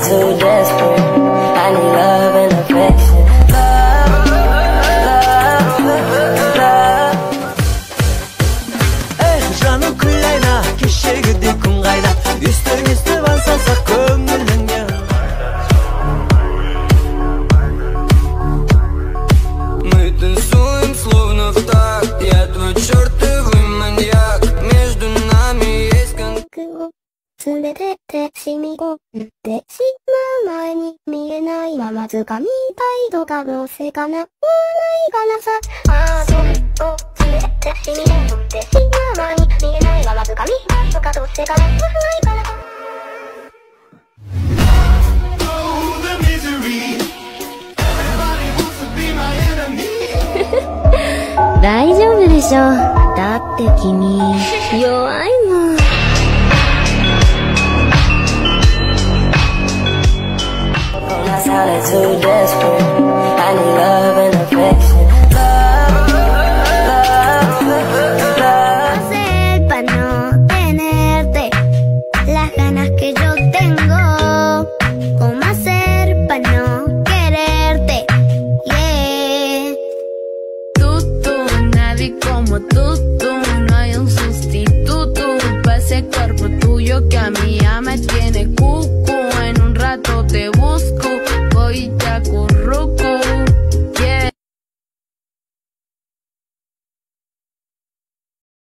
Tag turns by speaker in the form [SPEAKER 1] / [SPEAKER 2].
[SPEAKER 1] sounded too desperate. I need love and affection. Love, love, love.
[SPEAKER 2] Эх, жаным күләйна, кешегідей күн қайда Үстің үсті бансаса көңіліңе
[SPEAKER 3] 連れてって染み込んでしまう前に見えないまま掴みたいとかどうせかなわないかなさ。ああそうを連れてって染み込んでしまう前に見えないまま掴みたいとかどうせかなわないかなさ。
[SPEAKER 4] 大丈夫でしょだって君弱いもん。
[SPEAKER 1] sounded. I
[SPEAKER 5] Hacer para no tenerte las ganas que yo tengo. Hacer para no quererte? Yeah.
[SPEAKER 6] Como tú, tú.